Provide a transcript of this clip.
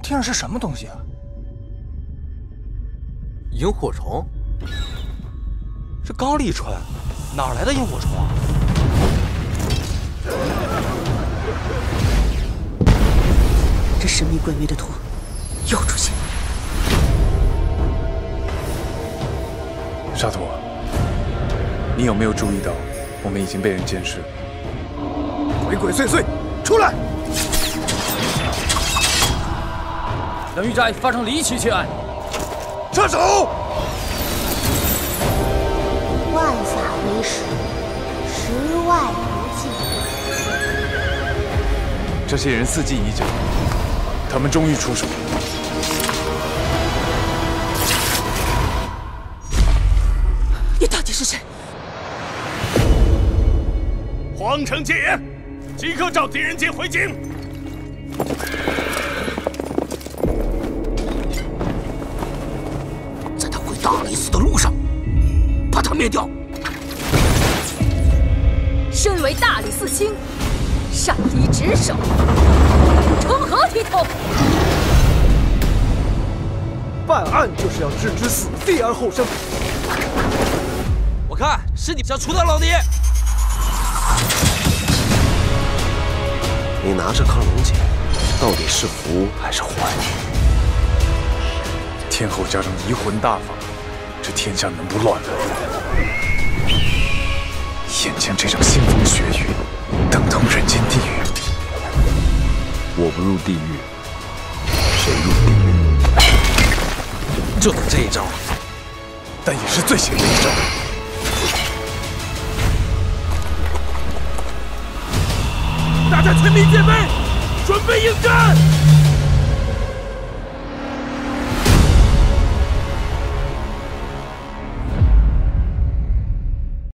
天上是什么东西啊？萤火虫？这刚立春，哪来的萤火虫啊？这神秘鬼魅的图又出现了。沙陀，你有没有注意到，我们已经被人监视？鬼鬼祟祟，出来！冷玉斋发生离奇窃案，撤手！万法为实，实外不进。这些人伺机已久，他们终于出手。你到底是谁？皇城戒严，即刻召狄仁杰回京。灭掉。身为大理寺卿，擅离职守，成何体统？办案就是要置之死地而后生。我看是你想除掉老爹。你拿着康龙锏，到底是福还是祸？天后加上移魂大法，这天下能不乱吗？眼前这场腥风血雨，等同人间地狱。我不入地狱，谁入地狱？就等这一招，但也是最险的一招。大家全民戒备，准备应战！